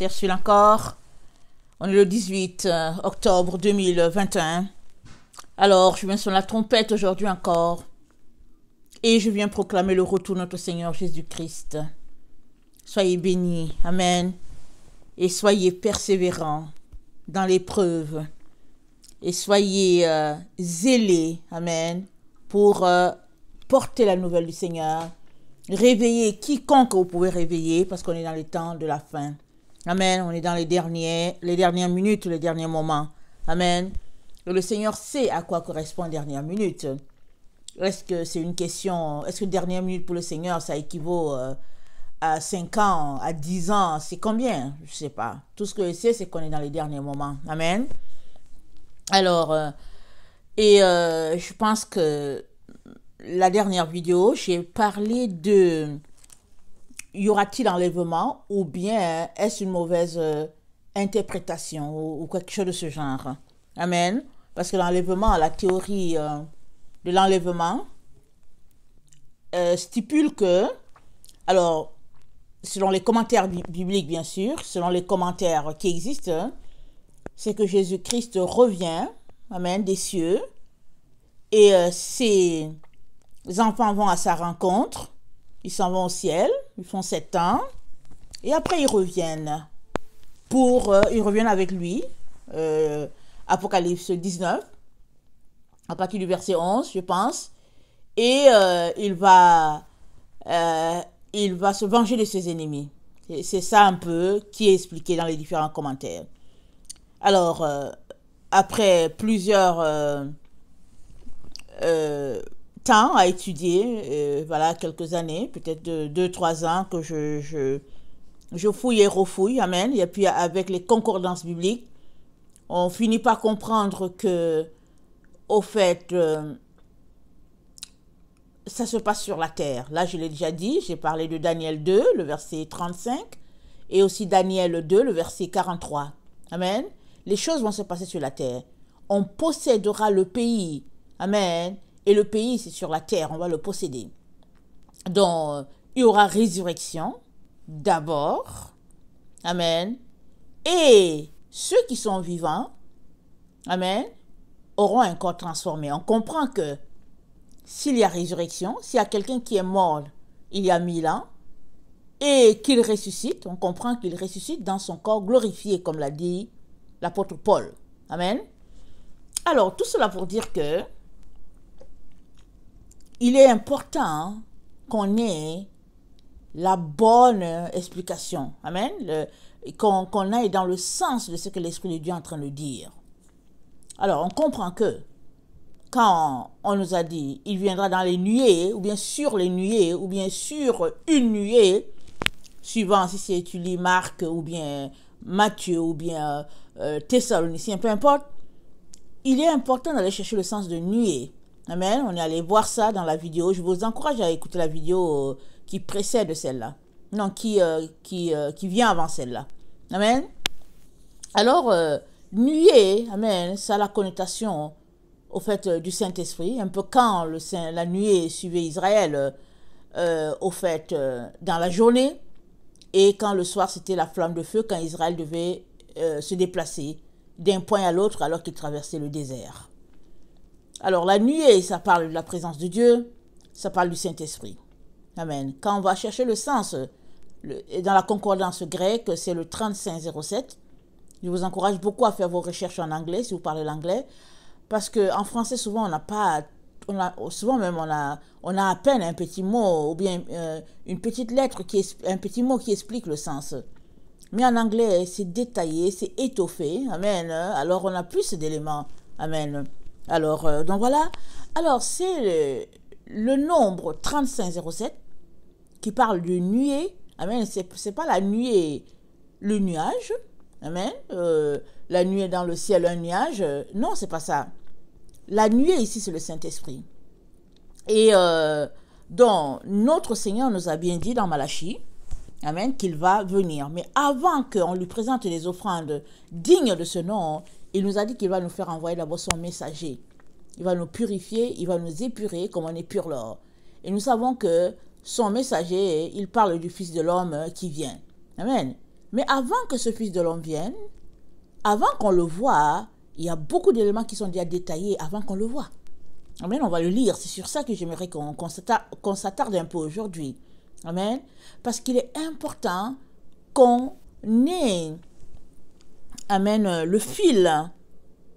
Ursule encore. On est le 18 euh, octobre 2021. Alors, je viens sur la trompette aujourd'hui encore. Et je viens proclamer le retour de notre Seigneur Jésus-Christ. Soyez bénis. Amen. Et soyez persévérants dans l'épreuve. Et soyez euh, zélés. Amen. Pour euh, porter la nouvelle du Seigneur Réveillez quiconque vous pouvez réveiller parce qu'on est dans les temps de la fin. Amen. On est dans les, derniers, les dernières minutes, les derniers moments. Amen. le Seigneur sait à quoi correspond la dernière minute. Est-ce que c'est une question, est-ce que dernière minute pour le Seigneur, ça équivaut euh, à 5 ans, à 10 ans, c'est combien? Je ne sais pas. Tout ce que je sais, c'est qu'on est dans les derniers moments. Amen. Alors, euh, et euh, je pense que la dernière vidéo, j'ai parlé de y aura-t-il enlèvement ou bien est-ce une mauvaise euh, interprétation ou, quelque chose de ce genre? Amen. Parce que l'enlèvement, la théorie euh, de l'enlèvement euh, stipule que, alors, selon les commentaires bibliques bien sûr, selon les commentaires qui existent, c'est que Jésus-Christ revient, amen, des cieux, et les enfants vont à sa rencontre, ils s'en vont au ciel, ils font sept ans, et après ils reviennent. Pour, euh, ils reviennent avec lui, euh, Apocalypse 19, à partir du verset 11, je pense, et euh, il, va, il va se venger de ses ennemis. C'est ça un peu qui est expliqué dans les différents commentaires. Alors, après plusieurs temps à étudier, euh, voilà, quelques années, peut-être deux, trois ans que je, je, je, fouille et refouille, amen. Et puis avec les concordances bibliques, on finit par comprendre que, au fait, euh, ça se passe sur la terre. Là, je l'ai déjà dit, j'ai parlé de Daniel 2, le verset 35, et aussi Daniel 2, le verset 43. Amen. Les choses vont se passer sur la terre. On possédera le pays. Amen et le pays, c'est sur la terre, on va le posséder. Donc, il y aura résurrection, d'abord. Amen. Et ceux qui sont vivants, Amen, auront un corps transformé. On comprend que s'il y a résurrection, s'il y a quelqu'un qui est mort il y a mille ans, et qu'il ressuscite, on comprend qu'il ressuscite dans son corps glorifié, comme l'a dit l'apôtre Paul. Amen. Alors, tout cela pour dire que il est important qu'on ait la bonne explication. Amen. Qu'on aille dans le sens de ce que l'Esprit de Dieu est en train de dire. Alors, on comprend que quand on nous a dit il viendra dans les nuées, ou bien sur les nuées, ou bien sur une nuée, suivant si tu lis Marc, ou bien Matthieu, ou bien euh, Thessalonicien, peu importe, il est important d'aller chercher le sens de nuée. Amen. On est allé voir ça dans la vidéo. Je vous encourage à écouter la vidéo euh, qui précède celle-là. Non, qui, euh, qui, euh, qui vient avant celle-là. Amen. Alors, nuée, Amen, ça a la connotation au fait du Saint-Esprit. Un peu quand le Saint, la nuée suivait Israël, au fait, dans la journée. Et quand le soir, c'était la flamme de feu, quand Israël devait se déplacer d'un point à l'autre alors qu'il traversait le désert. Alors la nuée, ça parle de la présence de Dieu, ça parle du Saint-Esprit. Amen. Quand on va chercher le sens, dans la concordance grecque, c'est le 3507. Je vous encourage beaucoup à faire vos recherches en anglais, si vous parlez l'anglais, parce qu'en français, souvent, on n'a pas, a, souvent même, on a, on a à peine un petit mot, ou bien euh, une petite lettre, qui un petit mot qui explique le sens. Mais en anglais, c'est détaillé, c'est étoffé. Amen. Alors, on a plus d'éléments. Amen. Alors, euh, donc voilà. Alors, c'est le, nombre 3507 qui parle de nuée. Amen. C'est pas la nuée, le nuage. Amen. Euh, la nuée dans le ciel, un nuage. Non, c'est pas ça. La nuée ici, c'est le Saint-Esprit. Et euh, donc, notre Seigneur nous a bien dit dans Malachie, Amen, qu'il va venir. Mais avant qu'on lui présente les offrandes dignes de ce nom, il nous a dit qu'il va nous faire envoyer d'abord son messager. Il va nous purifier, il va nous épurer comme on épure l'or. Et nous savons que son messager, il parle du Fils de l'homme qui vient. Amen. Mais avant que ce Fils de l'homme vienne, avant qu'on le voie, il y a beaucoup d'éléments qui sont déjà détaillés avant qu'on le voie. Amen, on va le lire. C'est sur ça que j'aimerais qu'on s'attarde un peu aujourd'hui. Amen. Parce qu'il est important qu'on ait, Amen, le fil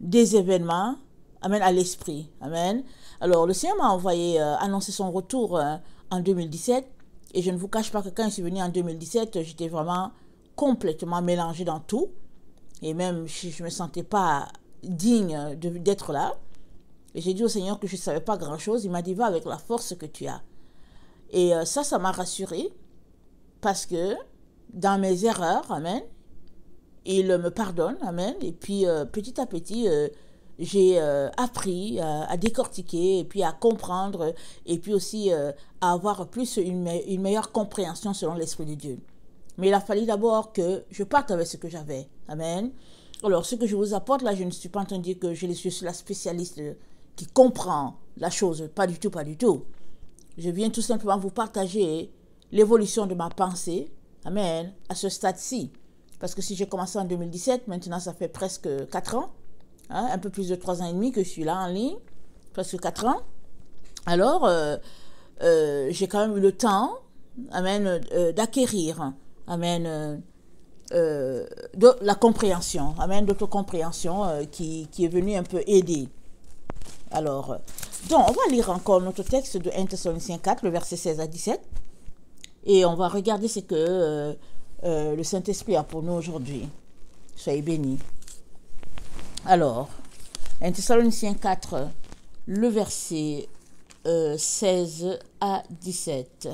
des événements, Amen, à l'esprit. Amen. Alors, le Seigneur m'a envoyé euh, annoncer son retour euh, en 2017. Et je ne vous cache pas que quand je suis venu en 2017, j'étais vraiment complètement mélangé dans tout. Et même, je ne me sentais pas digne d'être là. Et j'ai dit au Seigneur que je ne savais pas grand-chose. Il m'a dit, va avec la force que tu as. Et euh, ça, ça m'a rassuré. Parce que dans mes erreurs, Amen, il me pardonne, Amen. Et puis, petit à petit, j'ai euh, appris euh, à décortiquer et puis à comprendre et puis aussi euh, à avoir plus une, meilleure compréhension selon l'Esprit de Dieu. Mais il a fallu d'abord que je parte avec ce que j'avais. Amen. Alors, ce que je vous apporte là, je ne suis pas en que je suis la spécialiste qui comprend la chose. Pas du tout, pas du tout. Je viens tout simplement vous partager l'évolution de ma pensée. Amen. À ce stade-ci. Parce que si j'ai commencé en 2017, maintenant ça fait presque 4 ans. Hein, un peu plus de trois ans et demi que je suis là en ligne, presque quatre ans. Alors, euh, euh, j'ai quand même eu le temps, euh, d'acquérir, amen, de la compréhension, amen, d'autocompréhension qui, qui est venue un peu aider. Alors, donc, on va lire encore notre texte de 1 Thessaloniciens 4, le verset 16 à 17. Et on va regarder ce que le Saint-Esprit a pour nous aujourd'hui. Soyez bénis. Alors, 1 Thessaloniciens 4, le verset 16 euh, à 17.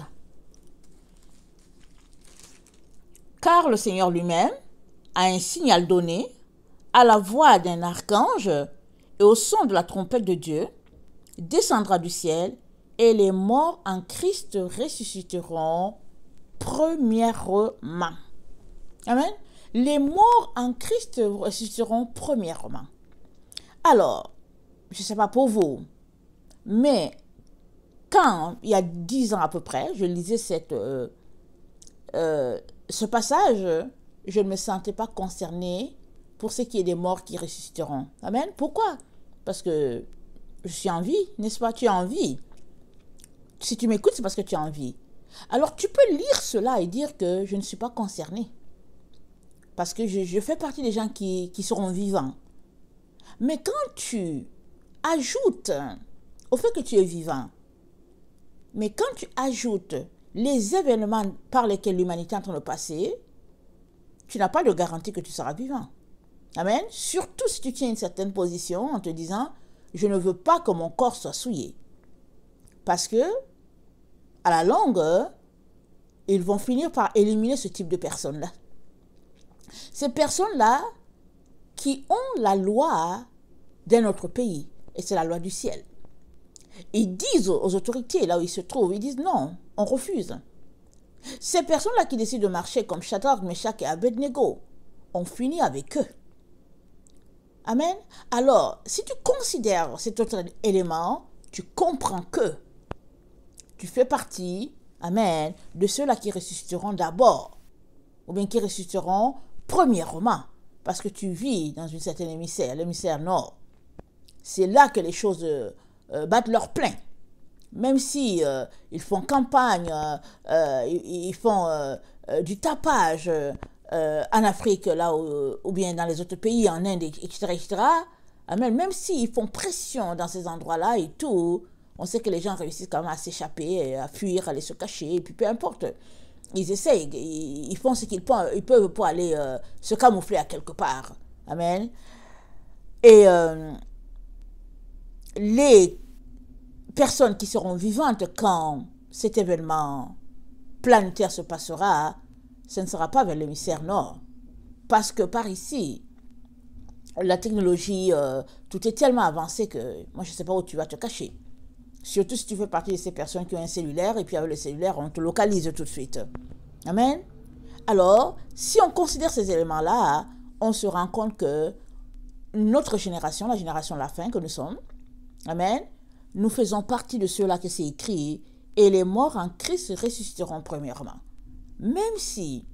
Car le Seigneur lui-même a un signal donné à la voix d'un archange et au son de la trompette de Dieu, descendra du ciel et les morts en Christ ressusciteront premièrement. Amen les morts en Christ ressusciteront premièrement. Alors, je ne sais pas pour vous, mais quand, il y a dix ans à peu près, je lisais cette, euh, euh, ce passage, je ne me sentais pas concernée pour ce qui est des morts qui ressusciteront. Amen. Pourquoi? Parce que je suis en vie, n'est-ce pas? Tu es en vie. Si tu m'écoutes, c'est parce que tu es en vie. Alors tu peux lire cela et dire que je ne suis pas concernée parce que je, fais partie des gens qui, seront vivants. Mais quand tu ajoutes au fait que tu es vivant, mais quand tu ajoutes les événements par lesquels l'humanité est en train de passer, tu n'as pas de garantie que tu seras vivant. Amen. Surtout si tu tiens une certaine position en te disant, je ne veux pas que mon corps soit souillé. Parce que, à la longue, ils vont finir par éliminer ce type de personnes-là. Ces personnes-là qui ont la loi d'un autre pays, et c'est la loi du ciel. Ils disent aux autorités, là où ils se trouvent, ils disent non, on refuse. Ces personnes-là qui décident de marcher comme Shadrach, Meshach et Abednego, on finit avec eux. Amen. Alors, si tu considères cet autre élément, tu comprends que tu fais partie, Amen, de ceux-là qui ressusciteront d'abord, ou bien qui ressusciteront Premièrement, parce que tu vis dans une certaine émissaire, l'émissaire nord. C'est là que les choses euh, euh, battent leur plein. Même si euh, ils font campagne, ils, font du tapage en Afrique, là, ou, bien dans les autres pays, en Inde, etc., etc., même, même s'ils font pression dans ces endroits-là et tout, on sait que les gens réussissent quand même à s'échapper, à fuir, à aller se cacher, et puis peu importe ils essayent, ils, font ce qu'ils peuvent, pour aller euh, se camoufler à quelque part. Amen. Et euh, les personnes qui seront vivantes quand cet événement planétaire se passera, ce ne sera pas vers l'hémisphère nord. Parce que par ici, la technologie, euh, tout est tellement avancé que moi, je ne sais pas où tu vas te cacher. Surtout si tu fais partie de ces personnes qui ont un cellulaire et puis avec le cellulaire, on te localise tout de suite. Amen? Alors, si on considère ces éléments-là, on se rend compte que notre génération, la génération de la fin que nous sommes, Amen, nous faisons partie de ceux-là que c'est écrit, et les morts en Christ ressusciteront premièrement. Même si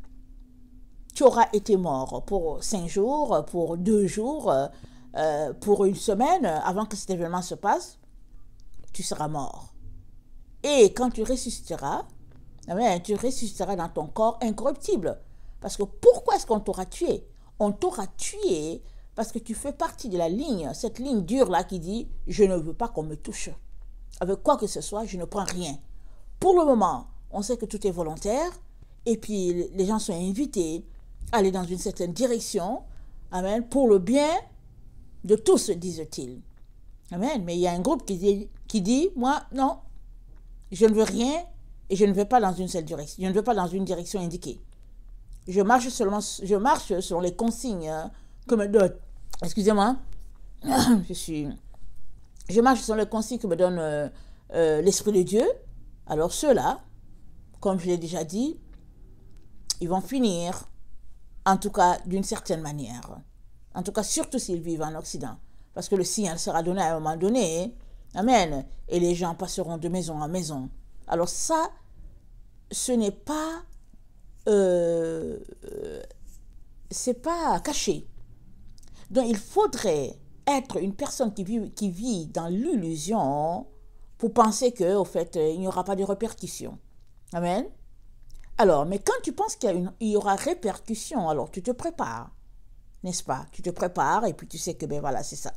tu auras été mort pour cinq jours, pour deux jours, euh, pour une semaine, avant que cet événement se passe, tu seras mort. Et quand tu ressusciteras, eh tu ressusciteras dans ton corps incorruptible. Parce que pourquoi est-ce qu'on t'aura tué? On t'aura tué parce que tu fais partie de la ligne, cette ligne dure-là qui dit je ne veux pas qu'on me touche. Avec quoi que ce soit, je ne prends rien. Pour le moment, on sait que tout est volontaire et puis les gens sont invités à aller dans une certaine direction. Amen. Pour le bien de tous, disent-ils. Amen. Mais il y a un groupe qui dit, qui dit moi, non, je ne veux rien et je ne vais pas dans une seule direction. Je ne veux pas dans une direction indiquée. Je marche seulement, je marche selon les consignes que me donne. Excusez-moi. Je suis. Je marche selon les consignes que me donne euh, euh, l'Esprit de Dieu. Alors ceux-là, comme je l'ai déjà dit, ils vont finir, en tout cas d'une certaine manière. En tout cas, surtout s'ils vivent en Occident. Parce que le signal sera donné à un moment donné. Amen. Et les gens passeront de maison en maison. Alors ça, ce n'est pas... Euh, c'est pas caché. Donc il faudrait être une personne qui vit, qui vit dans l'illusion pour penser que, au fait, il n'y aura pas de répercussions. Amen. Alors, mais quand tu penses qu'il y, aura répercussions, alors tu te prépares, n'est-ce pas? Tu te prépares et puis tu sais que, ben voilà, c'est ça.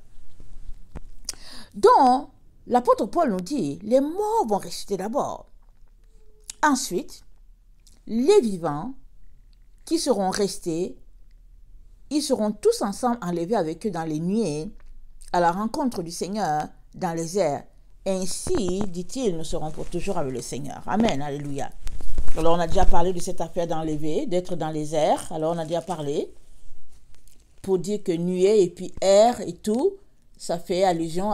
Donc, l'apôtre Paul nous dit, les morts vont ressusciter d'abord. Ensuite, les vivants qui seront restés, ils seront tous ensemble enlevés avec eux dans les nuées à la rencontre du Seigneur dans les airs. Ainsi, dit-il, nous serons pour toujours avec le Seigneur. Amen, alléluia. Alors, on a déjà parlé de cette affaire d'enlever, d'être dans les airs. Alors, on a déjà parlé pour dire que nuée et puis air et tout, ça fait allusion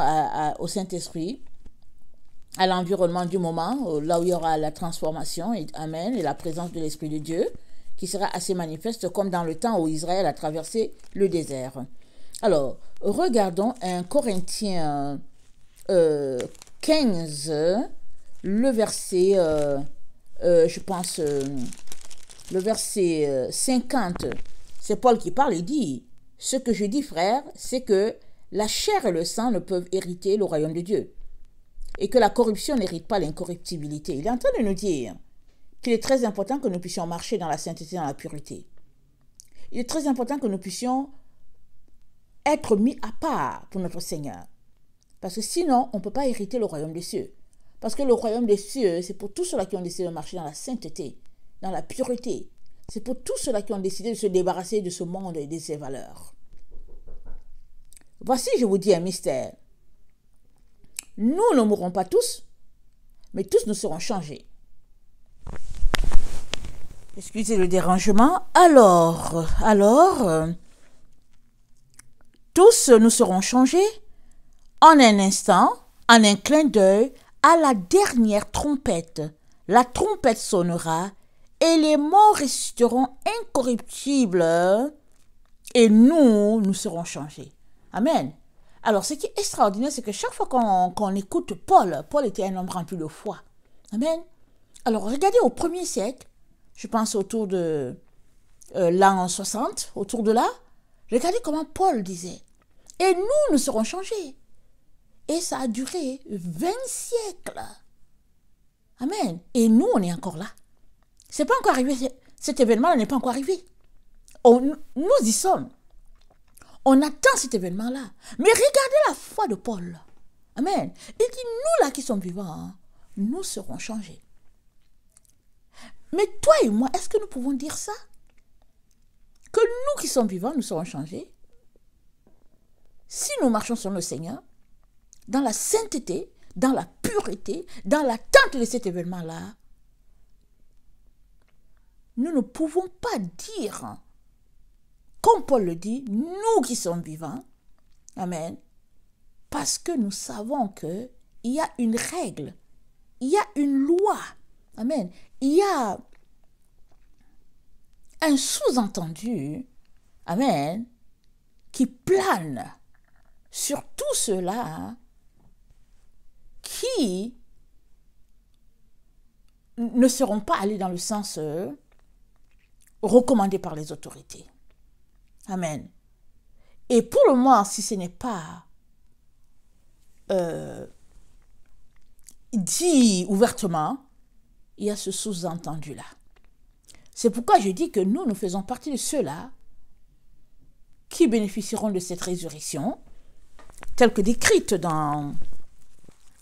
au Saint-Esprit, à l'environnement du moment, là où il y aura la transformation, Amen, et la présence de l'Esprit de Dieu, qui sera assez manifeste comme dans le temps où Israël a traversé le désert. Alors, regardons un Corinthien 15, euh, le verset euh, euh, je pense, euh, le verset 50, euh, c'est Paul qui parle, il dit, ce que je dis frère, c'est que la chair et le sang ne peuvent hériter le royaume de Dieu, et que la corruption n'hérite pas l'incorruptibilité. Il est en train de nous dire qu'il est très important que nous puissions marcher dans la sainteté, dans la pureté. Il est très important que nous puissions être mis à part pour notre Seigneur. Parce que sinon, on ne peut pas hériter le royaume des cieux. Parce que le royaume des cieux, c'est pour tous ceux-là qui ont décidé de marcher dans la sainteté, dans la pureté. C'est pour tous ceux-là qui ont décidé de se débarrasser de ce monde et de ses valeurs. Voici, je vous dis un mystère. Nous ne mourrons pas tous, mais tous nous serons changés. Excusez le dérangement. Alors, alors, tous nous serons changés en un instant, en un clin d'œil, à la dernière trompette, la trompette sonnera et les morts ressusciteront incorruptibles et nous, nous serons changés. Amen. Alors, ce qui est extraordinaire, c'est que chaque fois qu'on écoute Paul, Paul était un homme rempli de foi. Amen. Alors, regardez au premier siècle, je pense autour de euh, l'an 60, autour de là, regardez comment Paul disait. Et nous, nous serons changés. Et ça a duré 20 siècles. Amen. Et nous, on est encore là. C'est pas encore arrivé. Cet événement n'est pas encore arrivé. nous y sommes. On attend cet événement-là. Mais regardez la foi de Paul. Amen. Il dit, nous là qui sommes vivants, hein, nous serons changés. Mais toi et moi, est-ce que nous pouvons dire ça? Que nous qui sommes vivants, nous serons changés? Si nous marchons sur le Seigneur, dans la sainteté, dans la pureté, dans l'attente de cet événement-là, nous ne pouvons pas dire, comme Paul le dit, nous qui sommes vivants, Amen, parce que nous savons que il y a une règle, il y a une loi, Amen, il y a un sous-entendu, Amen, qui plane sur tout cela qui ne seront pas allés dans le sens euh, recommandé par les autorités. Amen. Et pour le moment, si ce n'est pas euh, dit ouvertement, il y a ce sous-entendu-là. C'est pourquoi je dis que nous, nous faisons partie de ceux-là qui bénéficieront de cette résurrection, telle que décrite dans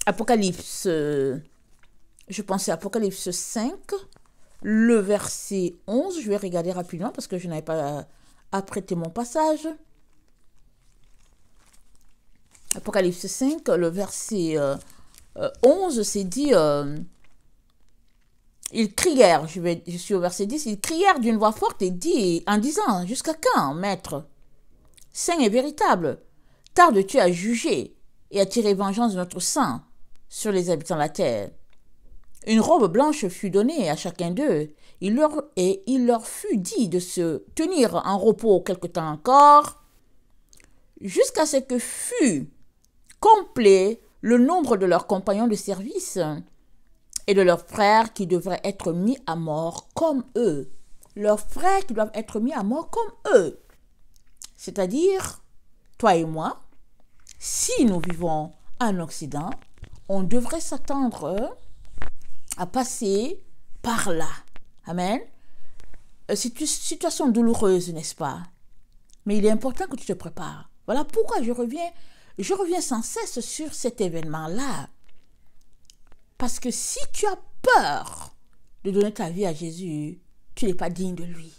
Apocalypse, je pensais Apocalypse 5, le verset 11, je vais regarder rapidement parce que je n'avais pas apprêté mon passage. Apocalypse 5, le verset 11, c'est dit, euh, ils crièrent, je, vais, suis au verset 10, ils crièrent d'une voix forte et dit, en disant, jusqu'à quand, maître? Saint et véritable, tardes-tu à juger et à tirer vengeance de notre sang sur les habitants de la terre Une robe blanche fut donnée à chacun d'eux, et il leur fut dit de se tenir en repos quelque temps encore, jusqu'à ce que fût complet le nombre de leurs compagnons de service et de leurs frères qui devraient être mis à mort comme eux. Leurs frères qui doivent être mis à mort comme eux. C'est-à-dire, toi et moi, si nous vivons en Occident, on devrait s'attendre à passer par là. Amen. Euh, c'est une situation douloureuse, n'est-ce pas? Mais il est important que tu te prépares. Voilà pourquoi je reviens je reviens sans cesse sur cet événement-là. Parce que si tu as peur de donner ta vie à Jésus, tu n'es pas digne de lui.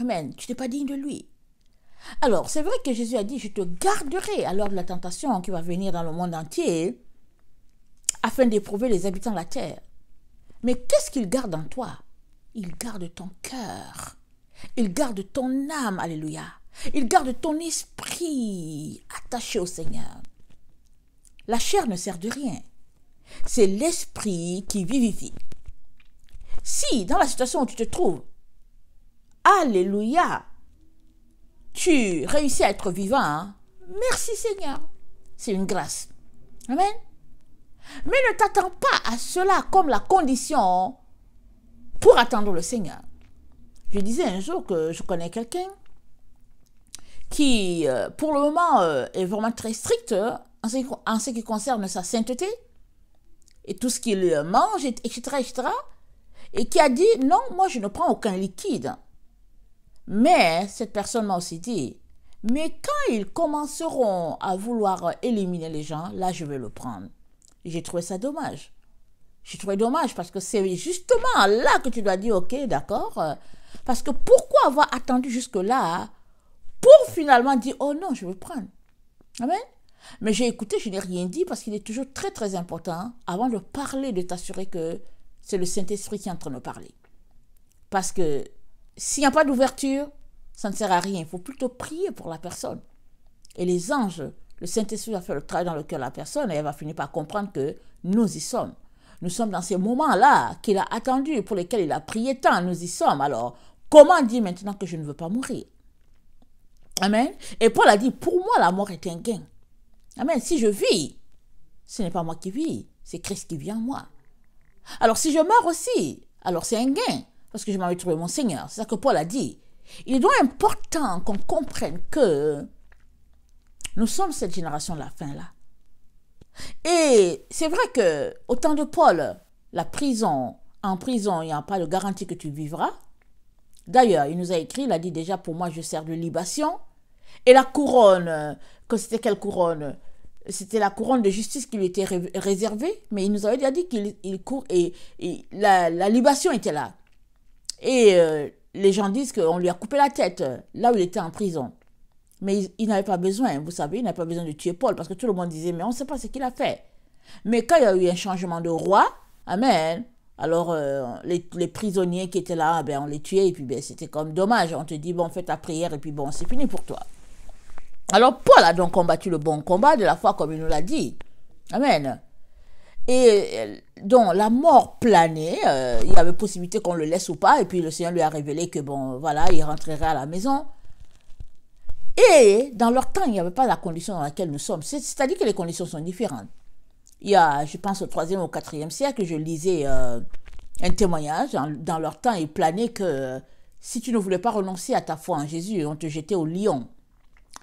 Amen. Tu n'es pas digne de lui. Alors, c'est vrai que Jésus a dit, je te garderai à l'heure de la tentation qui va venir dans le monde entier, afin d'éprouver les habitants de la terre. Mais qu'est-ce qu'il garde en toi? Il garde ton cœur. Il garde ton âme. Alléluia. Il garde ton esprit attaché au Seigneur. La chair ne sert de rien. C'est l'esprit qui vivifie. Si, dans la situation où tu te trouves, Alléluia, tu réussis à être vivant, hein, merci Seigneur. C'est une grâce. Amen. Mais ne t'attends pas à cela comme la condition pour attendre le Seigneur. Je disais un jour que je connais quelqu'un qui, euh, pour le moment, euh, est vraiment très strict euh, en ce, qui, concerne sa sainteté et tout ce qu'il mange, etc., etc., et qui a dit, non, moi, je ne prends aucun liquide. Mais cette personne m'a aussi dit, mais quand ils commenceront à vouloir éliminer les gens, là, je vais le prendre. J'ai trouvé ça dommage. J'ai trouvé dommage parce que c'est justement là que tu dois dire, ok, d'accord. Parce que pourquoi avoir attendu jusque-là pour finalement dire, oh non, je veux prendre. Amen. Mais j'ai écouté, je n'ai rien dit parce qu'il est toujours très très important, avant de parler, de t'assurer que c'est le Saint-Esprit qui est en train de parler. Parce que s'il n'y a pas d'ouverture, ça ne sert à rien. Il faut plutôt prier pour la personne. Et les anges, le Saint-Esprit va faire le travail dans le cœur de la personne et elle va finir par comprendre que nous y sommes. Nous sommes dans ces moments-là qu'il a attendus, pour lesquels il a prié tant, nous y sommes. Alors, comment dire maintenant que je ne veux pas mourir? Amen. Et Paul a dit, pour moi, la mort est un gain. Amen. Si je vis, ce n'est pas moi qui vis, c'est Christ qui vit en moi. Alors si je meurs aussi, alors c'est un gain, parce que je m'en trouver mon Seigneur. C'est ça que Paul a dit. Il est donc important qu'on comprenne que nous sommes cette génération de la fin là. Et c'est vrai que au temps de Paul, la prison, en prison, il n'y a pas de garantie que tu vivras. D'ailleurs, il nous a écrit, il a dit déjà, pour moi, je sers de libation. Et la couronne, que c'était quelle couronne? C'était la couronne de justice qui lui était réservée, mais il nous avait dit qu'il il court et, la, libation était là. Et euh, les gens disent qu'on lui a coupé la tête là où il était en prison. Mais il, n'avait pas besoin, vous savez, il n'avait pas besoin de tuer Paul parce que tout le monde disait, mais on ne sait pas ce qu'il a fait. Mais quand il y a eu un changement de roi, Amen, alors, euh, les, prisonniers qui étaient là, ben, on les tuait, et puis ben, c'était comme dommage. On te dit, bon, fais ta prière, et puis bon, c'est fini pour toi. Alors, Paul a donc combattu le bon combat de la foi, comme il nous l'a dit. Amen. Et donc, la mort planait, euh, il y avait possibilité qu'on le laisse ou pas, et puis le Seigneur lui a révélé que, bon, voilà, il rentrerait à la maison. Et dans leur temps, il n'y avait pas la condition dans laquelle nous sommes. C'est-à-dire que les conditions sont différentes il y a, je pense, au troisième ou quatrième siècle, je lisais euh, un témoignage. Dans, leur temps, ils planaient que si tu ne voulais pas renoncer à ta foi en Jésus, on te jetait au lion.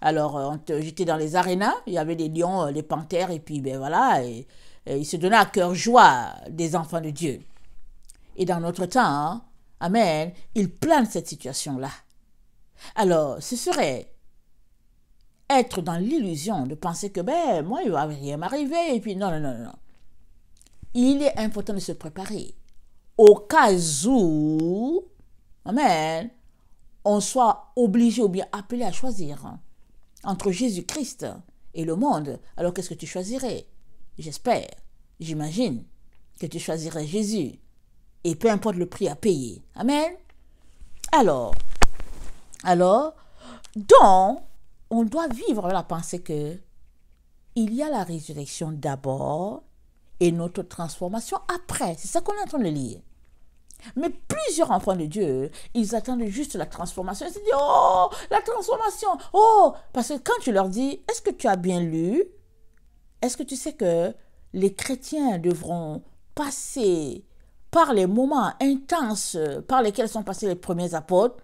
Alors, on te jetait dans les arénas, il y avait des lions, les panthères, et puis, ben voilà, et, il se donnait à cœur joie des enfants de Dieu. Et dans notre temps, hein, Amen, il plane cette situation-là. Alors, ce serait être dans l'illusion de penser que, ben, moi, il va rien m'arriver, et puis non, non, non, non. Il est important de se préparer au cas où, Amen, on soit obligé ou bien appelé à choisir entre Jésus-Christ et le monde. Alors, qu'est-ce que tu choisirais? J'espère, j'imagine que tu choisirais Jésus. Et peu importe le prix à payer. Amen. Alors, alors, donc, on doit vivre la pensée que il y a la résurrection d'abord et notre transformation après. C'est ça qu'on est en de lire. Mais plusieurs enfants de Dieu, ils attendent juste la transformation. Ils se disent, oh, la transformation, oh, parce que quand tu leur dis, est-ce que tu as bien lu? Est-ce que tu sais que les chrétiens devront passer par les moments intenses par lesquels sont passés les premiers apôtres?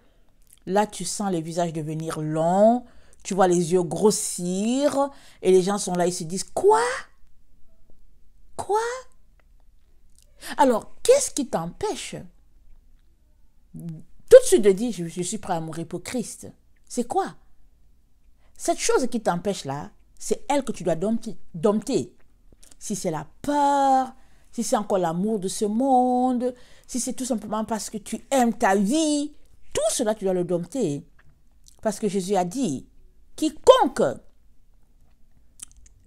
Là, tu sens les visages devenir longs, tu vois les yeux grossir, et les gens sont là, ils se disent, quoi? Quoi? Alors, qu'est-ce qui t'empêche? Tout de suite de dire, je, suis prêt à mourir pour Christ. C'est quoi? Cette chose qui t'empêche là, c'est elle que tu dois dompter. Si c'est la peur, si c'est encore l'amour de ce monde, si c'est tout simplement parce que tu aimes ta vie, tout cela tu dois le dompter. Parce que Jésus a dit, quiconque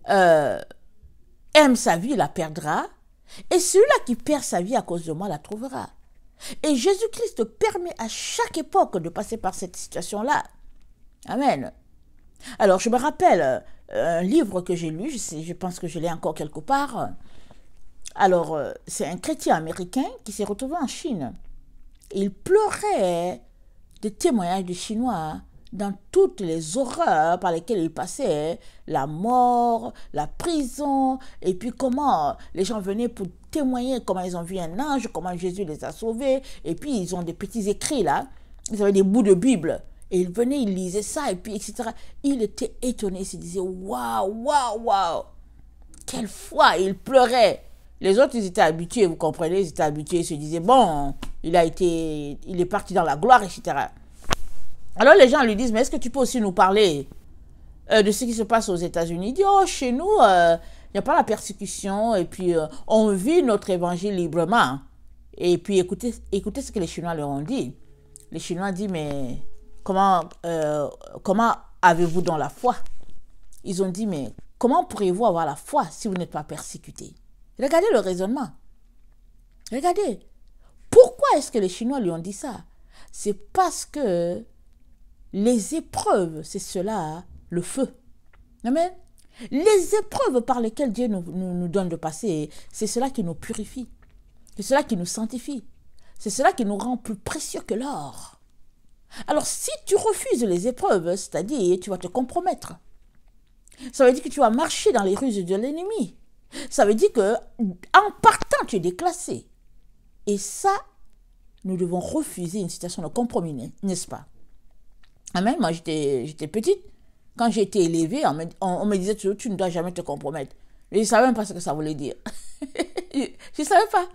euh, aime sa vie la perdra, et celui-là qui perd sa vie à cause de moi la trouvera. Et Jésus-Christ permet à chaque époque de passer par cette situation-là. Amen. Alors, je me rappelle euh, un livre que j'ai lu, je, pense que je l'ai encore quelque part. Alors, euh, c'est un chrétien américain qui s'est retrouvé en Chine. Il pleurait des témoignages de Chinois dans toutes les horreurs par lesquelles il passait, la mort, la prison, et puis comment les gens venaient pour témoigner comment ils ont vu un ange, comment Jésus les a sauvés, et puis ils ont des petits écrits là, ils avaient des bouts de Bible, et ils venaient, ils lisaient ça, et puis etc. Il était étonné, il se disait, waouh, waouh, waouh, quelle foi, il pleurait. Les autres, ils étaient habitués, vous comprenez, ils étaient habitués, ils se disaient, bon, il a été, il est parti dans la gloire, etc. Alors les gens lui disent, mais est-ce que tu peux aussi nous parler euh, de ce qui se passe aux États-Unis? Il oh, chez nous, il euh, n'y a pas la persécution et puis euh, on vit notre évangile librement. Et puis écoutez, écoutez ce que les Chinois leur ont dit. Les Chinois disent, mais comment, comment avez-vous dans la foi? Ils ont dit, mais comment pourriez-vous avoir la foi si vous n'êtes pas persécuté? Regardez le raisonnement. Regardez. Pourquoi est-ce que les Chinois lui ont dit ça? C'est parce que les épreuves, c'est cela, le feu. Amen. Les épreuves par lesquelles Dieu nous, donne de passer, c'est cela qui nous purifie. C'est cela qui nous sanctifie. C'est cela qui nous rend plus précieux que l'or. Alors si tu refuses les épreuves, c'est-à-dire tu vas te compromettre. Ça veut dire que tu vas marcher dans les ruses de l'ennemi. Ça veut dire que en partant, tu es déclassé. Et ça, nous devons refuser une situation de compromis, n'est-ce pas? Amen. Moi, j'étais petite. Quand j'ai été élevée, on me, disait toujours, tu ne dois jamais te compromettre. Mais je ne savais même pas ce que ça voulait dire. je ne savais pas.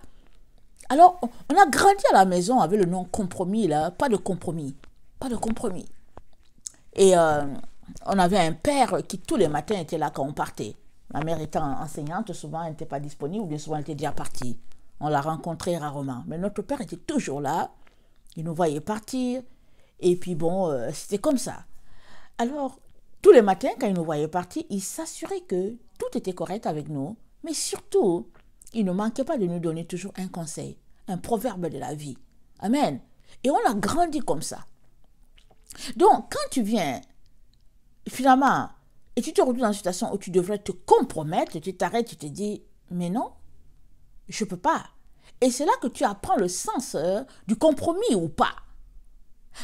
Alors, on a grandi à la maison avec le nom compromis, là. Pas de compromis. Pas de compromis. Et euh, on avait un père qui, tous les matins, était là quand on partait. Ma mère étant enseignante, souvent, elle n'était pas disponible, ou bien souvent, elle était déjà partie. On l'a rencontré rarement. Mais notre père était toujours là. Il nous voyait partir. Et puis bon, euh, c'était comme ça. Alors, tous les matins, quand il nous voyait partir, il s'assurait que tout était correct avec nous. Mais surtout, il ne manquait pas de nous donner toujours un conseil, un proverbe de la vie. Amen. Et on a grandi comme ça. Donc, quand tu viens, finalement, et tu te retrouves dans une situation où tu devrais te compromettre, tu t'arrêtes, tu te dis, mais non, je ne peux pas. Et c'est là que tu apprends le sens euh, du compromis ou pas.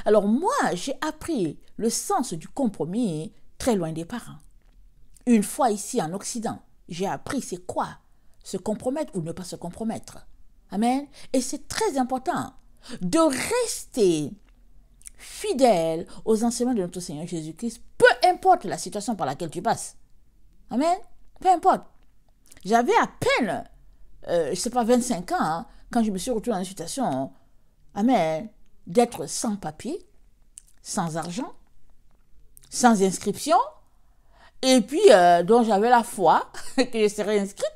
Alors moi, j'ai appris le sens du compromis très loin des parents. Une fois ici en Occident, j'ai appris c'est quoi se compromettre ou ne pas se compromettre. Amen. Et c'est très important de rester fidèle aux enseignements de notre Seigneur Jésus-Christ, peu importe la situation par laquelle tu passes. Amen. Peu importe. J'avais à peine, euh, je ne sais pas, 25 ans, hein, quand je me suis retrouvée dans une situation, amen, d'être sans papier, sans argent, sans inscription, et puis euh, dont j'avais la foi que je serais inscrite,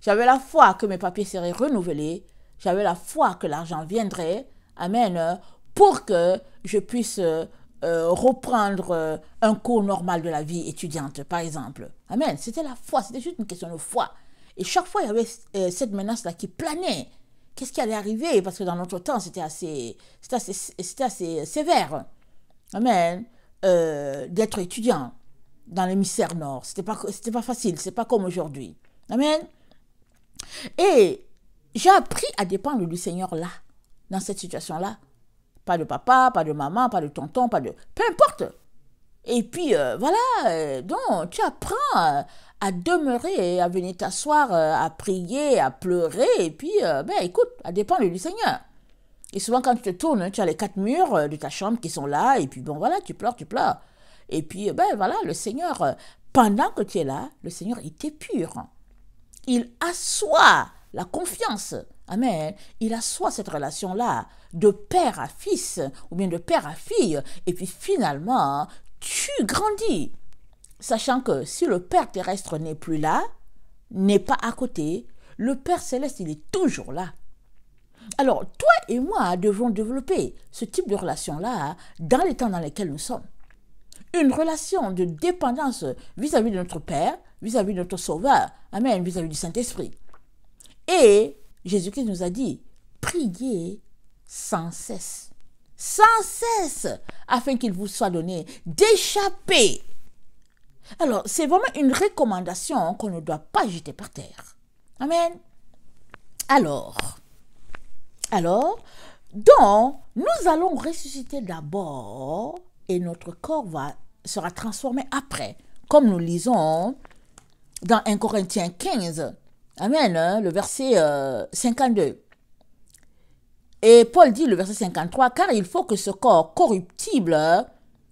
j'avais la foi que mes papiers seraient renouvelés, j'avais la foi que l'argent viendrait, amen, pour que je puisse euh, reprendre euh, un cours normal de la vie étudiante, par exemple. Amen. C'était la foi, c'était juste une question de foi. Et chaque fois, il y avait cette menace-là qui planait. Qu'est-ce qui allait arriver? Parce que dans notre temps, c'était assez, c'était assez, sévère. Amen. D'être étudiant dans l'hémisphère nord. C'était pas, pas facile, c'est pas comme aujourd'hui. Amen. Et j'ai appris à dépendre du Seigneur là, dans cette situation-là. Pas de papa, pas de maman, pas de tonton, pas de... Peu importe. Et puis, euh, voilà, euh, donc tu apprends à demeurer, à venir t'asseoir, euh, à prier, à pleurer, et puis, ben écoute, à dépendre du Seigneur. Et souvent, quand tu te tournes, tu as les quatre murs de ta chambre qui sont là, et puis bon, voilà, tu pleures, tu pleures. Et puis, ben voilà, le Seigneur, euh, pendant que tu es là, le Seigneur, il t'épure. Il assoit la confiance. Amen. Il assoit cette relation-là de père à fils ou bien de père à fille. Et puis finalement, tu grandis. Sachant que si le Père terrestre n'est plus là, n'est pas à côté, le Père céleste, il est toujours là. Alors, toi et moi devons développer ce type de relation-là dans les temps dans lesquels nous sommes une relation de dépendance vis-à-vis de notre Père, vis-à-vis de notre Sauveur, Amen, vis-à-vis du Saint-Esprit. Et Jésus-Christ nous a dit, priez sans cesse, sans cesse, afin qu'il vous soit donné d'échapper. Alors, c'est vraiment une recommandation qu'on ne doit pas jeter par terre. Amen. Alors, alors, donc, nous allons ressusciter d'abord et notre corps va, sera transformé après, comme nous lisons dans 1 Corinthiens 15. Amen, hein, le verset 52. Et Paul dit le verset 53, car il faut que ce corps corruptible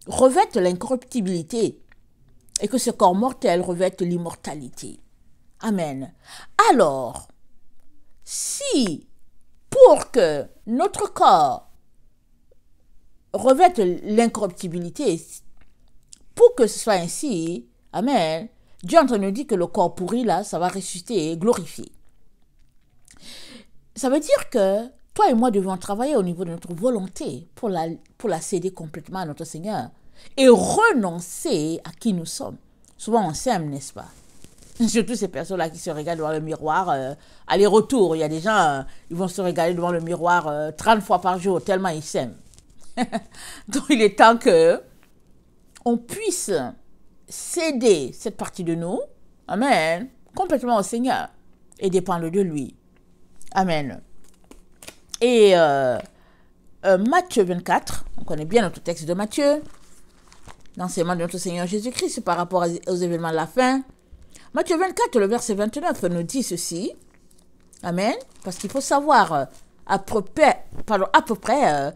revête l'incorruptibilité et que ce corps mortel revête l'immortalité. Amen. Alors, si pour que notre corps revête l'incorruptibilité. Pour que ce soit ainsi, Amen, Dieu en train nous dit que le corps pourri, là, ça va ressusciter et glorifier. Ça veut dire que toi et moi devons travailler au niveau de notre volonté pour la, pour la céder complètement à notre Seigneur et renoncer à qui nous sommes. Souvent on s'aime, n'est-ce pas? Surtout ces personnes-là qui se regardent devant le miroir, euh, aller-retour. Il y a des gens, euh, ils vont se regarder devant le miroir 30 euh, fois par jour, tellement ils s'aiment. Donc il est temps que on puisse céder cette partie de nous, Amen, complètement au Seigneur et dépendre de lui. Amen. Et euh, euh, Matthieu 24, on connaît bien notre texte de Matthieu, l'enseignement de notre Seigneur Jésus-Christ par rapport aux événements de la fin. Matthieu 24, le verset 29 nous dit ceci. Amen. Parce qu'il faut savoir euh, à peu près, près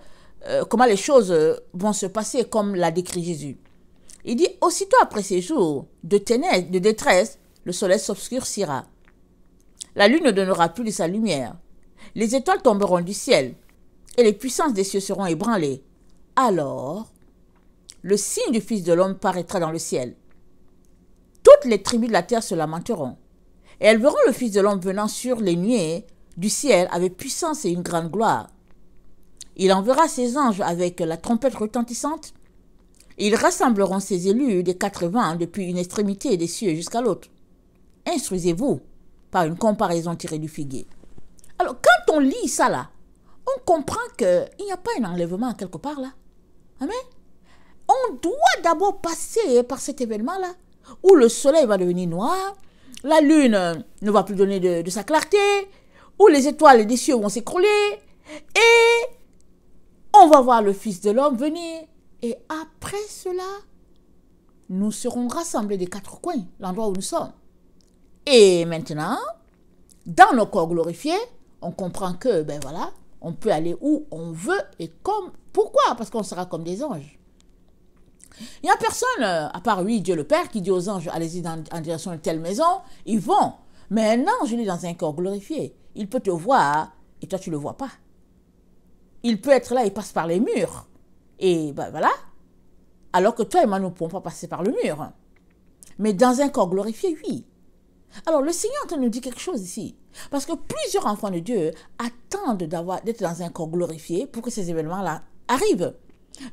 euh, comment les choses euh, vont se passer comme l'a décrit Jésus. Il dit, aussitôt après ces jours de ténèbres, de détresse, le soleil s'obscurcira. La lune ne donnera plus de sa lumière. Les étoiles tomberont du ciel et les puissances des cieux seront ébranlées. Alors, le signe du Fils de l'homme paraîtra dans le ciel. Toutes les tribus de la terre se lamenteront, et elles verront le Fils de l'homme venant sur les nuées du ciel avec puissance et une grande gloire. Il enverra ses anges avec la trompette retentissante. Ils rassembleront ses élus des quatre vents depuis une extrémité des cieux jusqu'à l'autre. Instruisez-vous par une comparaison tirée du figuier. Alors, quand on lit ça là, on comprend qu'il n'y a pas un enlèvement quelque part là. Amen? On doit d'abord passer par cet événement-là, où le soleil va devenir noir, la lune ne va plus donner de, de sa clarté, où les étoiles des cieux vont s'écrouler, et on va voir le Fils de l'homme venir. Et après cela, nous serons rassemblés des quatre coins, l'endroit où nous sommes. Et maintenant, dans nos corps glorifiés, on comprend que, ben voilà, On peut aller où on veut et comme. Pourquoi? Parce qu'on sera comme des anges. Il n'y a personne, euh, à part lui, Dieu le Père, qui dit aux anges, allez-y en direction de telle maison, ils vont. Mais un ange, il est dans un corps glorifié. Il peut te voir et toi, tu ne le vois pas. Il peut être là, il passe par les murs. Et ben voilà. Alors que toi et moi, nous ne pouvons pas passer par le mur. Mais dans un corps glorifié, oui. Alors le Seigneur nous dit quelque chose ici. Parce que plusieurs enfants de Dieu attendent d'être dans un corps glorifié pour que ces événements-là arrivent.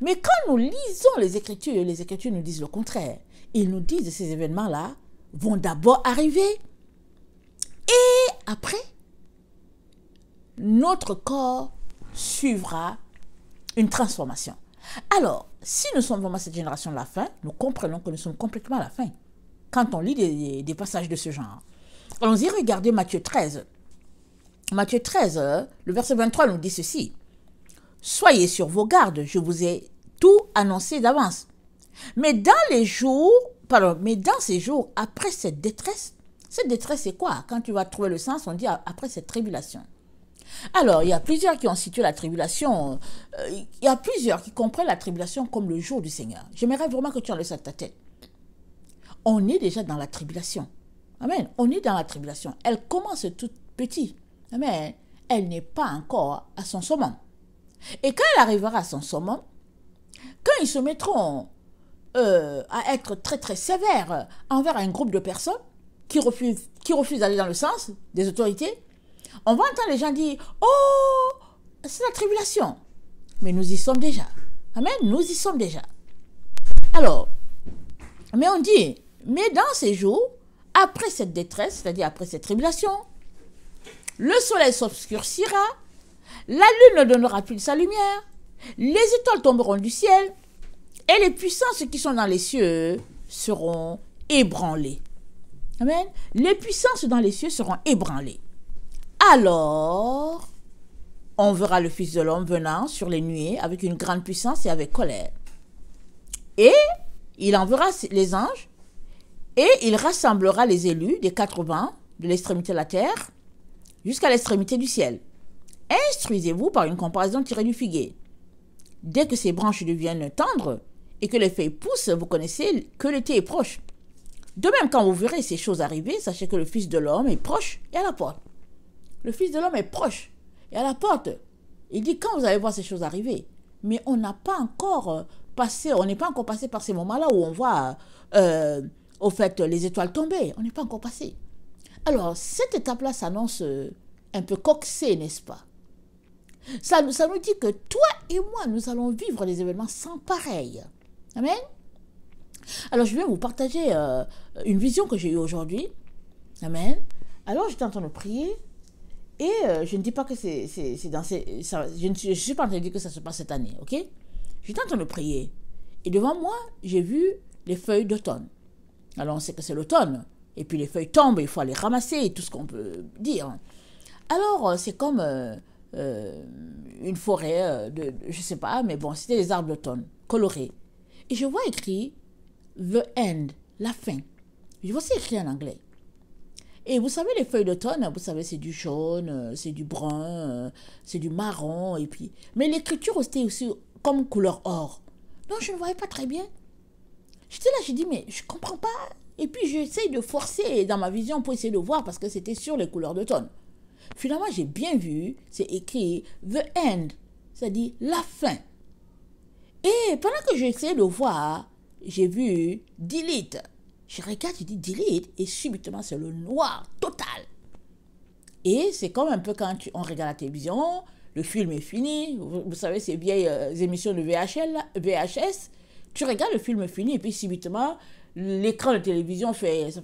Mais quand nous lisons les Écritures, les Écritures nous disent le contraire. Ils nous disent que ces événements-là vont d'abord arriver. Et après, notre corps suivra une transformation. Alors, si nous sommes vraiment cette génération de la fin, nous comprenons que nous sommes complètement à la fin. Quand on lit des, passages de ce genre. Allons-y regarder Matthieu 13. Matthieu 13, le verset 23 nous dit ceci. Soyez sur vos gardes, je vous ai tout annoncé d'avance. Mais dans les jours, pardon, mais dans ces jours, après cette détresse, cette détresse c'est quoi? Quand tu vas trouver le sens, on dit après cette tribulation. Alors, il y a plusieurs qui ont situé la tribulation, euh, il y a plusieurs qui comprennent la tribulation comme le jour du Seigneur. J'aimerais vraiment que tu enlèves ça de ta tête. On est déjà dans la tribulation. Amen. On est dans la tribulation. Elle commence toute petite. Amen. Elle n'est pas encore à son summum. Et quand elle arrivera à son summum, quand ils se mettront euh, à être très très sévères envers un groupe de personnes qui refusent, qui refusent d'aller dans le sens des autorités, on va entendre les gens dire Oh, c'est la tribulation. Mais nous y sommes déjà. Amen, nous y sommes déjà. Alors, mais on dit Mais dans ces jours, après cette détresse, c'est-à-dire après cette tribulation, le soleil s'obscurcira, la lune ne donnera plus de sa lumière, les étoiles tomberont du ciel, et les puissances qui sont dans les cieux seront ébranlées. Amen. Les puissances dans les cieux seront ébranlées. Alors, on verra le Fils de l'homme venant sur les nuées avec une grande puissance et avec colère. Et il enverra les anges et il rassemblera les élus des quatre vents de l'extrémité de la terre jusqu'à l'extrémité du ciel. Instruisez-vous par une comparaison tirée du figuier. Dès que ces branches deviennent tendres et que les feuilles poussent, vous connaissez que l'été est proche. De même, quand vous verrez ces choses arriver, sachez que le Fils de l'homme est proche et à la porte. Le Fils de l'homme est proche et à la porte. Il dit quand vous allez voir ces choses arriver. Mais on n'a pas encore passé, on n'est pas encore passé par ces moments-là où on voit, euh, au fait, les étoiles tomber. On n'est pas encore passé. Alors, cette étape-là s'annonce euh, un peu coxée, n'est-ce pas? Ça, ça nous dit que toi et moi, nous allons vivre des événements sans pareil. Amen? Alors, je vais vous partager une vision que j'ai eue aujourd'hui. Amen? Alors, j'étais en train de prier et euh, je ne dis pas que c'est dans ces. je ne suis, pas en train de dire que ça se passe cette année, ok? J'étais en train de prier. Et devant moi, j'ai vu les feuilles d'automne. Alors on sait que c'est l'automne. Et puis les feuilles tombent, il faut les ramasser, tout ce qu'on peut dire. Alors euh, c'est comme euh, une forêt de, Je sais pas, mais bon, c'était des arbres d'automne, colorés. Et je vois écrit The End, la fin. Je vois ça écrit en anglais. Et vous savez, les feuilles d'automne, vous savez, c'est du jaune, euh, c'est du brun, euh, c'est du marron, et puis... Mais l'écriture était aussi comme couleur or. Donc, je ne voyais pas très bien. J'étais là, j'ai dit, mais je comprends pas. Et puis, j'essaye de forcer dans ma vision pour essayer de voir, parce que c'était sur les couleurs d'automne. Finalement, j'ai bien vu, c'est écrit The End, c'est-à-dire la fin. Et pendant que j'essayais de voir, j'ai vu Delete. Je regarde, je dis delete, et subitement c'est le noir total. Et c'est comme un peu quand on regarde la télévision, le film est fini, vous, savez ces vieilles euh, émissions de VHL, VHS, tu regardes le film fini et puis subitement l'écran de télévision fait, ça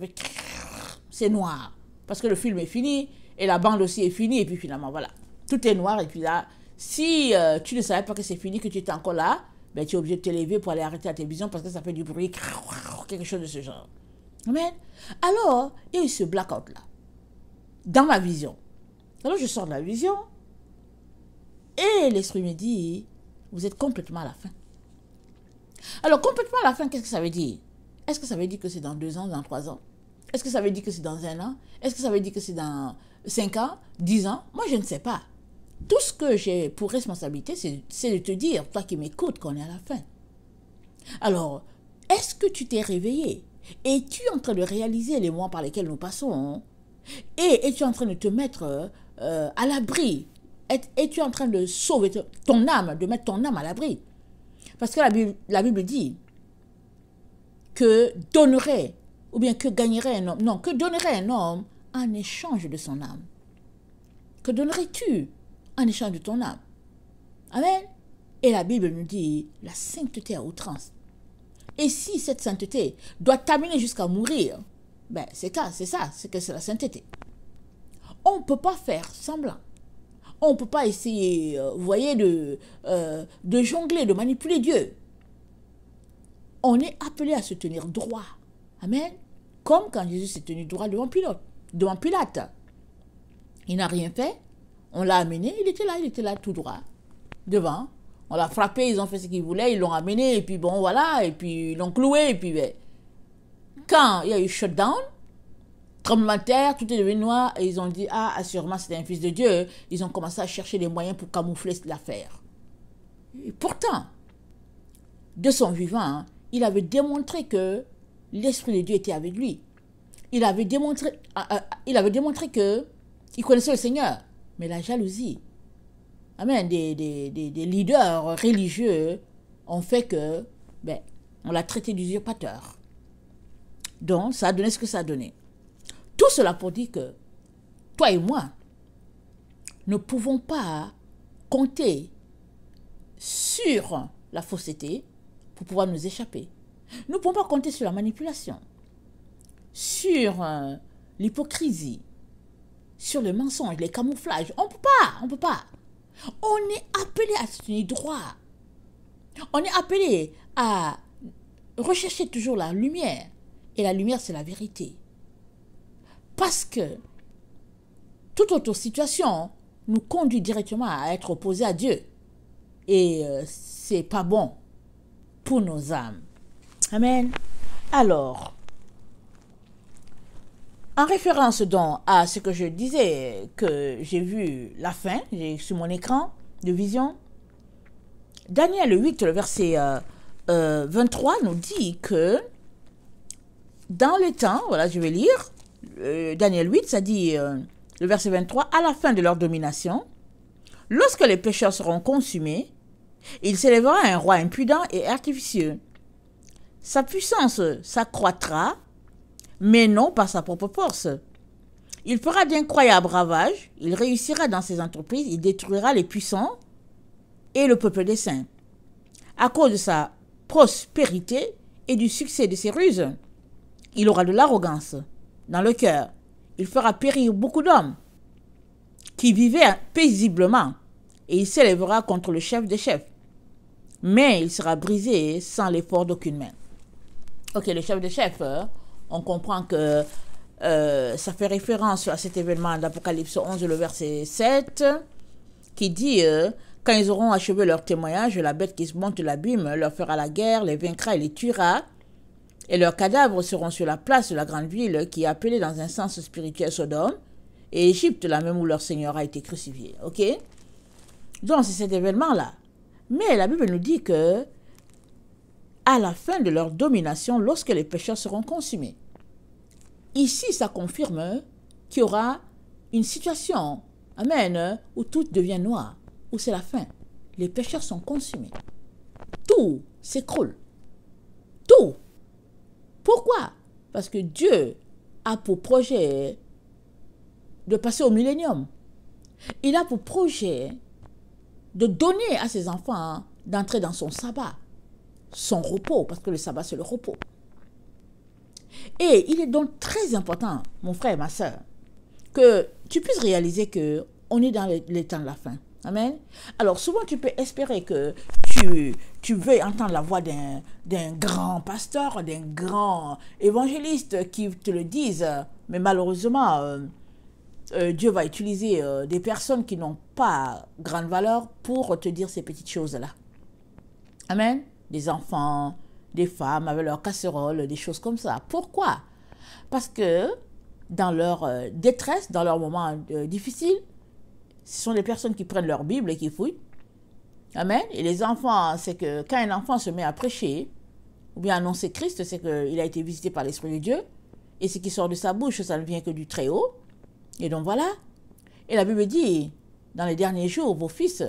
c'est noir parce que le film est fini et la bande aussi est finie et puis finalement voilà tout est noir et puis là si euh, tu ne savais pas que c'est fini que tu étais encore là ben, tu es obligé de te lever pour aller arrêter la télévision parce que ça fait du bruit, quelque chose de ce genre. Amen. Alors, il y a eu ce blackout-là, dans ma vision. Alors, je sors de la vision, et l'esprit me dit, vous êtes complètement à la fin. Alors, complètement à la fin, qu'est-ce que ça veut dire? Est-ce que ça veut dire que c'est dans deux ans, dans trois ans? Est-ce que ça veut dire que c'est dans un an? Est-ce que ça veut dire que c'est dans cinq ans, dix ans? Moi, je ne sais pas. tout ce que j'ai pour responsabilité, c'est de te dire, toi qui m'écoutes, qu'on est à la fin. Alors, est-ce que tu t'es réveillé? Es-tu en train de réaliser les mois par lesquels nous passons? Et es-tu en train de te mettre euh, à l'abri? Es-tu en train de sauver ton âme, de mettre ton âme à l'abri? Parce que la Bible, dit que donnerait, ou bien que gagnerait un homme, non, que donnerait un homme en échange de son âme. Que donnerais-tu en échange de ton âme? Amen. Et la Bible nous dit la sainteté à outrance. Et si cette sainteté doit t'amener jusqu'à mourir, ben c'est ça, c'est ça, c'est que c'est la sainteté. On ne peut pas faire semblant. On ne peut pas essayer, euh, vous voyez, de, euh, de jongler, de manipuler Dieu. On est appelé à se tenir droit. Amen. Comme quand Jésus s'est tenu droit devant Pilate. Devant Pilate. Il n'a rien fait. On l'a amené, il était là, il était là tout droit. Devant. On l'a frappé, ils ont fait ce qu'ils voulaient, ils l'ont amené, et puis bon, voilà, et puis ils l'ont cloué, et puis ben, quand il y a eu shutdown, tremblement terre, tout est devenu noir, et ils ont dit, ah, assurément, c'était un fils de Dieu. Ils ont commencé à chercher des moyens pour camoufler l'affaire. Pourtant, de son vivant, il avait démontré que l'Esprit de Dieu était avec lui. Il avait démontré, ah, ah, il avait démontré que il connaissait le Seigneur. Mais la jalousie, Amen, des, des, des, leaders religieux ont fait que, ben, on l'a traité d'usurpateur. Donc, ça a donné ce que ça a donné. Tout cela pour dire que, toi et moi, ne pouvons pas compter sur la fausseté pour pouvoir nous échapper. Nous ne pouvons pas compter sur la manipulation, sur euh, l'hypocrisie, sur le mensonge, les camouflages. On ne peut pas, on ne peut pas. On est appelé à se tenir droit. On est appelé à rechercher toujours la lumière. Et la lumière, c'est la vérité. Parce que toute autre situation nous conduit directement à être opposés à Dieu. Et euh, c'est pas bon pour nos âmes. Amen. Alors, en référence donc à ce que je disais, que j'ai vu la fin sur mon écran de vision, Daniel 8, le verset 23 euh, euh, nous dit que dans le temps, voilà, je vais lire, euh, Daniel 8, ça dit, le verset 23, à la fin de leur domination, lorsque les pécheurs seront consumés, il s'élèvera un roi impudent et artificieux. Sa puissance s'accroîtra mais non par sa propre force. Il fera d'incroyables ravages, il réussira dans ses entreprises, il détruira les puissants et le peuple des saints. À cause de sa prospérité et du succès de ses ruses, il aura de l'arrogance dans le cœur. Il fera périr beaucoup d'hommes qui vivaient paisiblement et il s'élèvera contre le chef des chefs. Mais il sera brisé sans l'effort d'aucune main. Ok, le chef des chefs, euh, on comprend que euh, ça fait référence à cet événement d'Apocalypse 11, le verset 7, qui dit euh, Quand ils auront achevé leur témoignage, la bête qui se monte l'abîme leur fera la guerre, les vaincra et les tuera. Et leurs cadavres seront sur la place de la grande ville qui est appelée dans un sens spirituel Sodome et Égypte, là même où leur Seigneur a été crucifié. Ok? Donc c'est cet événement-là. Mais la Bible nous dit que à la fin de leur domination, lorsque les pécheurs seront consumés, Ici, ça confirme qu'il y aura une situation, amen, où tout devient noir, où c'est la fin. Les pécheurs sont consumés. Tout s'écroule. Tout. Pourquoi? Parce que Dieu a pour projet de passer au millénium. Il a pour projet de donner à ses enfants d'entrer dans son sabbat, son repos, parce que le sabbat c'est le repos. Et il est donc très important, mon frère et ma soeur, que tu puisses réaliser que on est dans les, temps de la fin. Amen. Alors souvent tu peux espérer que tu, tu veux entendre la voix d'un grand pasteur, d'un grand évangéliste qui te le dise, mais malheureusement, euh, euh, Dieu va utiliser euh, des personnes qui n'ont pas grande valeur pour te dire ces petites choses-là. Amen. Des enfants, des femmes avec leurs casseroles, des choses comme ça. Pourquoi? Parce que dans leur détresse, dans leur moment difficile, ce sont des personnes qui prennent leur Bible et qui fouillent. Amen. Et les enfants, c'est que quand un enfant se met à prêcher, ou bien annoncer Christ, c'est qu'il a été visité par l'Esprit de Dieu. Et ce qui sort de sa bouche, ça ne vient que du Très-Haut. Et donc voilà. Et la Bible dit, dans les derniers jours, vos fils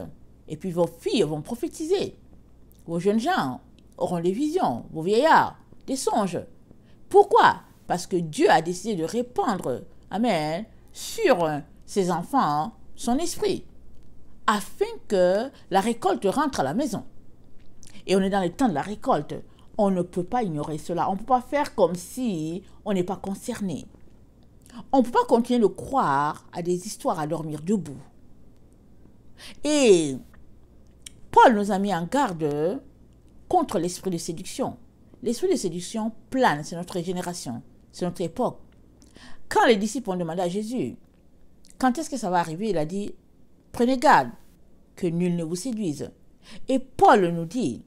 et puis vos filles vont prophétiser. Vos jeunes gens auront des visions, vos vieillards, des songes. Pourquoi? Parce que Dieu a décidé de répandre, Amen, sur ses enfants son esprit, afin que la récolte rentre à la maison. Et on est dans le temps de la récolte. On ne peut pas ignorer cela. On ne peut pas faire comme si on n'est pas concerné. On ne peut pas continuer de croire à des histoires à dormir debout. Et Paul nous a mis en garde contre l'esprit de séduction. L'esprit de séduction plane, c'est notre génération, c'est notre époque. Quand les disciples ont demandé à Jésus, quand est-ce que ça va arriver? Il a dit, prenez garde que nul ne vous séduise. Et Paul nous dit,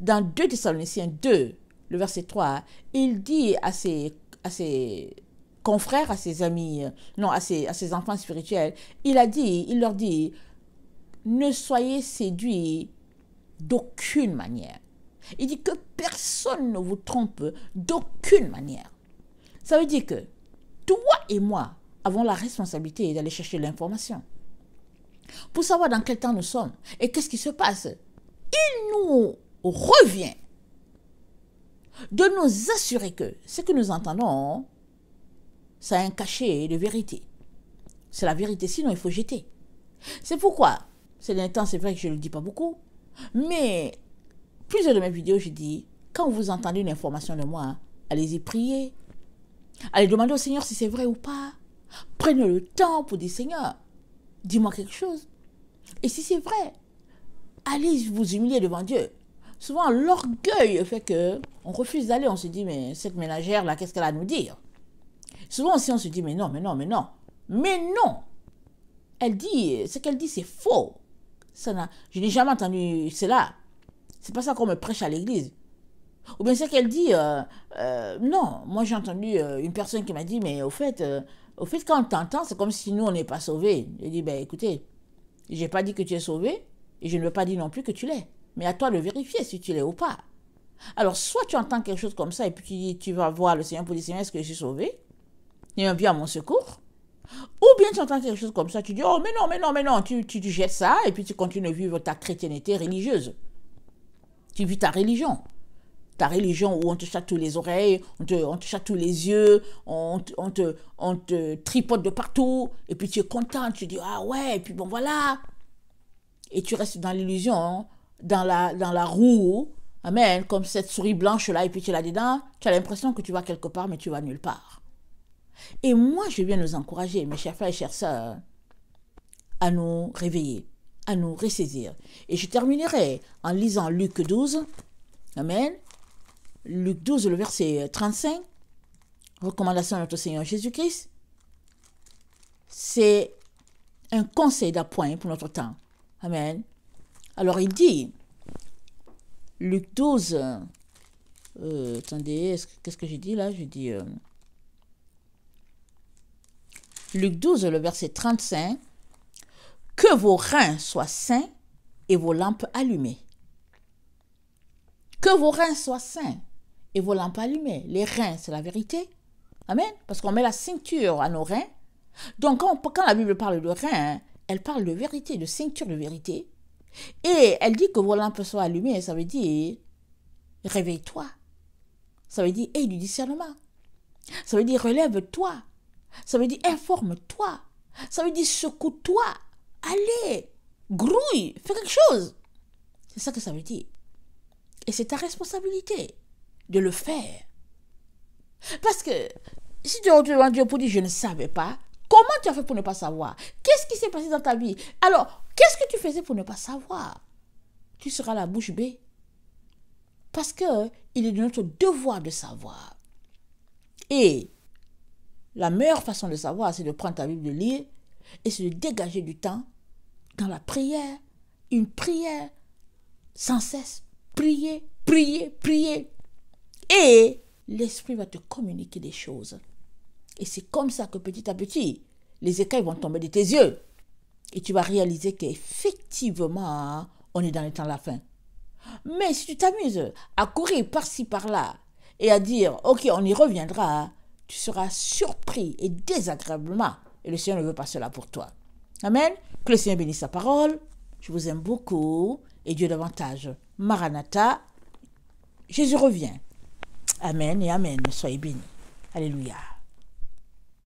dans 2 Thessaloniciens 2, le verset 3, il dit à ses, à ses confrères, à ses amis, non, à ses, à ses enfants spirituels, il a dit, il leur dit, ne soyez séduits d'aucune manière. Il dit que personne ne vous trompe d'aucune manière. Ça veut dire que toi et moi avons la responsabilité d'aller chercher l'information. Pour savoir dans quel temps nous sommes et qu'est-ce qui se passe. Il nous revient de nous assurer que ce que nous entendons, ça a un cachet de vérité. C'est la vérité, sinon il faut jeter. C'est pourquoi, c'est temps, c'est vrai que je ne le dis pas beaucoup, mais plusieurs de mes vidéos, je dis, quand vous entendez une information de moi, allez-y prier. Allez demander au Seigneur si c'est vrai ou pas. Prenez le temps pour dire, Seigneur, dis-moi quelque chose. Et si c'est vrai, allez vous humilier devant Dieu. Souvent, l'orgueil fait que on refuse d'aller. On se dit, mais cette ménagère là, qu'est-ce qu'elle a à nous dire? Souvent aussi, on se dit, mais non, mais non, mais non. Mais non Elle dit, ce qu'elle dit, c'est faux. Ça je n'ai jamais entendu cela. C'est pas ça qu'on me prêche à l'église. Ou bien c'est qu'elle dit, euh, euh, non, moi j'ai entendu euh, une personne qui m'a dit, mais au fait, au fait quand on t'entend, c'est comme si nous on n'est pas sauvés. J'ai dit, ben écoutez, j'ai pas dit que tu es sauvé, et je ne veux pas dire non plus que tu l'es. Mais à toi de vérifier si tu l'es ou pas. Alors, soit tu entends quelque chose comme ça, et puis tu dis, tu vas voir le Seigneur pour dire, est-ce que je suis sauvé? Il bien à mon secours. Ou bien tu entends quelque chose comme ça, tu dis, oh mais non, mais non, mais non, tu, tu, tu jettes ça, et puis tu continues de vivre ta chrétienté religieuse. Tu vis ta religion ta religion où on te chatouille les oreilles, on te, on te chatouille les yeux, on, on, te, on te tripote de partout, et puis tu es content, tu dis ah ouais, et puis bon voilà. Et tu restes dans l'illusion, hein, dans, la, dans la roue, amen, comme cette souris blanche là, et puis tu es là-dedans, tu as l'impression que tu vas quelque part, mais tu vas nulle part. Et moi, je viens nous encourager, mes chers frères et chères sœurs, à nous réveiller, à nous ressaisir. Et je terminerai en lisant Luc 12, amen, Luc 12, le verset 35, recommandation de notre Seigneur Jésus-Christ, c'est un conseil d'appoint pour notre temps. Amen. Alors il dit, Luc 12, euh, attendez, qu'est-ce que j'ai dit là? J'ai dit euh, Luc 12, le verset 35, que vos reins soient sains et vos lampes allumées. Que vos reins soient sains et vos lampes allumées. Les reins, c'est la vérité. Amen. Parce qu'on met la ceinture à nos reins. Donc, quand, la Bible parle de reins, elle parle de vérité, de ceinture de vérité. Et elle dit que vos lampes soient allumées, ça veut dire réveille-toi. Ça veut dire aie du discernement. Ça veut dire relève-toi. Ça veut dire informe-toi. Ça veut dire secoue-toi. Allez, grouille, fais quelque chose. C'est ça que ça veut dire. Et c'est ta responsabilité de le faire. Parce que si tu retournes Dieu pour dire je ne savais pas, comment tu as fait pour ne pas savoir? Qu'est-ce qui s'est passé dans ta vie? Alors, qu'est-ce que tu faisais pour ne pas savoir? Tu seras la bouche bée. Parce que il est de notre devoir de savoir. Et la meilleure façon de savoir, c'est de prendre ta Bible, de lire, et de dégager du temps dans la prière, une prière sans cesse. Prier, prier, prier. Et l'Esprit va te communiquer des choses. Et c'est comme ça que petit à petit, les écailles vont tomber de tes yeux. Et tu vas réaliser qu'effectivement, on est dans les temps de la fin. Mais si tu t'amuses à courir par-ci, par-là, et à dire, ok, on y reviendra, tu seras surpris et désagréablement. Et le Seigneur ne veut pas cela pour toi. Amen. Que le Seigneur bénisse sa parole. Je vous aime beaucoup et Dieu davantage. Maranatha, Jésus revient. Amen et Amen. Soyez bénis. Alléluia.